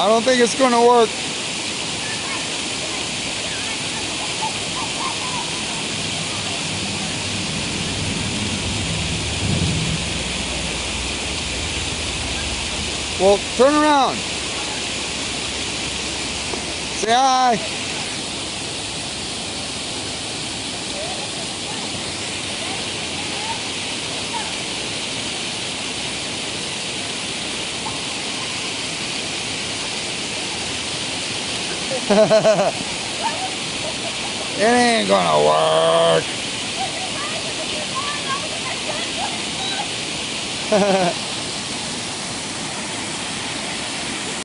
I don't think it's going to work. Well, turn around. Say hi. it ain't gonna work.